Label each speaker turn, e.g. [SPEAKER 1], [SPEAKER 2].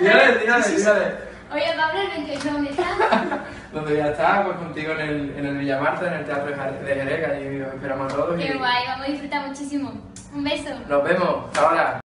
[SPEAKER 1] Dígale, dígale, dígale.
[SPEAKER 2] Oye, Pablo, el 28, ¿dónde está?
[SPEAKER 1] Donde ya a estar, pues contigo en el, en el Villamarta, en el Teatro de Jerez, que ahí os esperamos a todos. y
[SPEAKER 2] Qué guay, vamos a disfrutar muchísimo. Un beso.
[SPEAKER 1] Nos vemos, hasta ahora.